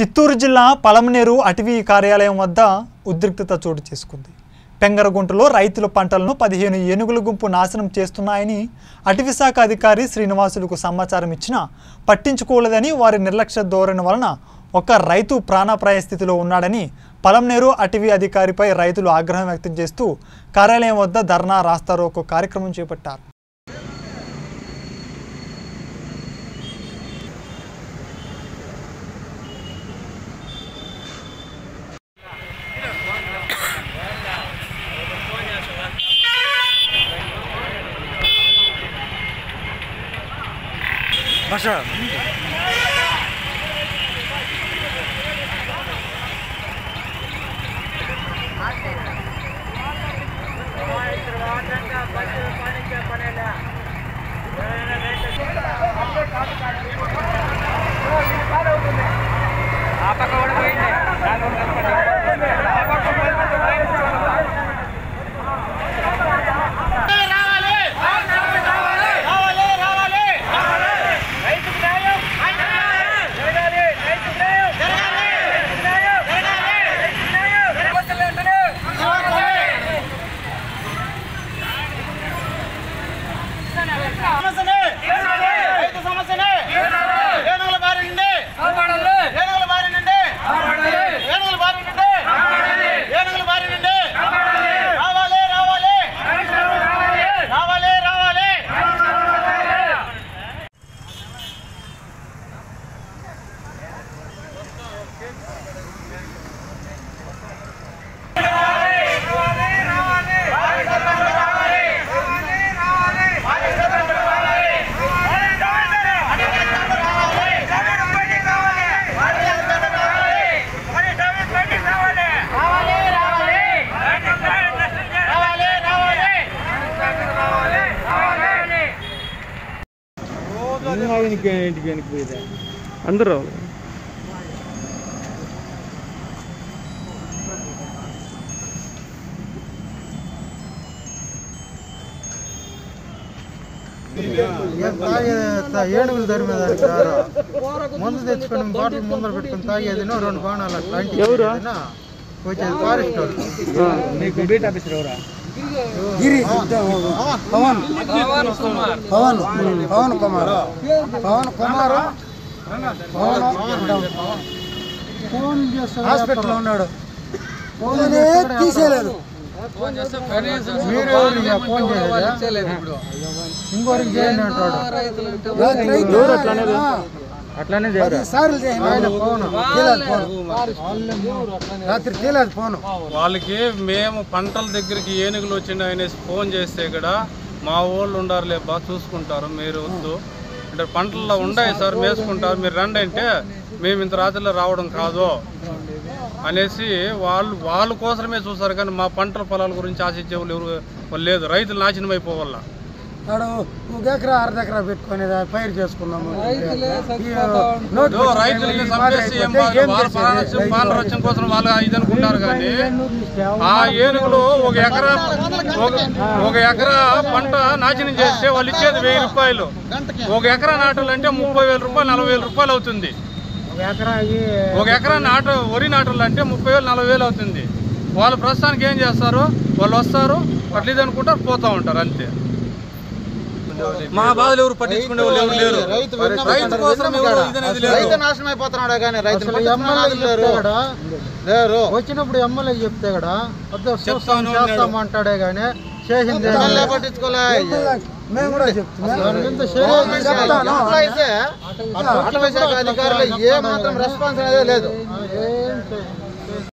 చిత్తూరు జిల్లా పలమనేరు అటవీ కార్యాలయం వద్ద ఉద్రిక్తత చోటు చేసుకుంది. పెంగరగుంటలో రైతుల పంటలను పదిహేను ఏనుగుల గుంపు నాశనం చేస్తున్నాయని అటవీ శాఖ అధికారి శ్రీనివాసులకు సమాచారం ఇచ్చినా పట్టించుకోలేదని వారి నిర్లక్ష్య ధోరణి వలన ఒక రైతు ప్రాణాపాయ స్థితిలో ఉన్నాడని పలంనేరు అటవీ అధికారిపై రైతులు ఆగ్రహం వ్యక్తం చేస్తూ కార్యాలయం వద్ద ధర్నా రాస్తారోకో కార్యక్రమం చేపట్టారు. Başa. Başa. అందరూ ఏం తాగే తా- ఏనుగులు తరిమేదానికి రారు మందు తెచ్చుకొని బాటిల్ ముందర పెట్టుకొని తాగేదినో రెండు బాణాలు అట్లాంటి ఎవరు? వచ్చేది ఫారెస్ట్ వాళ్ళు నీకు బీట్ ఆఫీసర్ ఎవరా పవన్. పవన్. పవన్ కుమార్. పవన్ కుమార్. హాస్పిటల్లో ఉన్నాడు. తీసేయలేదు. మీరు ఎవరికి ఫోన్ చేయలేదా? ఇంకోరికి చేయండి అంటాడు. అట్లానే ఆయన రాత్రి ఫోన్. వాళ్ళకి మేము పంటల దగ్గరికి ఏనుగులు వచ్చిండు అనేసి ఫోన్ చేస్తే కూడా మా వాళ్ళు ఉండారులే బాగా చూసుకుంటారు మీరు వద్దు. అంటే పంటల్లో ఉన్నాయి సార్ మేసుకుంటారు మీరు రండి అంటే మేము ఇంత రాత్రిలో రావడం కాదు అనేసి వాళ్ళు వాళ్ళ కోసమే చూస్తారు కానీ మా పంటల పొలాల గురించి ఆశించే వాళ్ళు ఎవరు వాళ్ళు లేదు. రైతులు నాశనం అయిపోవాల ఆడ ఒక ఎకరా అర్ధ ఎకరా పెట్టుకుని పైరు చేసుకున్నాము కోసం వాళ్ళు ఇది అనుకుంటారు కానీ ఆ ఏనుగులు ఒక ఎకరా ఒక- ఒక ఎకరా పంట నాశనం చేస్తే వాళ్ళు ఇచ్చేది వెయ్యి రూపాయలు. ఒక ఎకరా నాటాలంటే ముప్పై వేల రూపాయలు నలభై వేల రూపాయలు అవుతుంది. ఒక ఎకరాకి ఒక ఎకరా నాట వరి నాటాలంటే ముప్పై వేలు నలభై వేలు అవుతుంది. వాళ్ళు ప్రస్తుతానికి ఏం చేస్తారు? వాళ్ళు వస్తారు అట్లా ఇది అనుకుంటారు పోతా ఉంటారు అంతే. మా బాధలు ఎవరు పట్టించుకునే వాళ్ళు ఎవరు లేరు. రైతు కోసం రైతు నాశనం అయిపోతున్నాడు కానీ రైతు లేరు. వచ్చినప్పుడు ఎమ్మెల్యే చెప్తే కూడా వద్దు చూస్తాం చెప్తాను చేస్తాం అంటాడే కానీ చేసింది ఎమ్మెల్యే. పట్టించుకోలే. మేము కూడా చెప్తాను. అటవీ శాఖ అధికారులు ఏ మాత్రం రెస్పాన్స్ అనేది లేదు.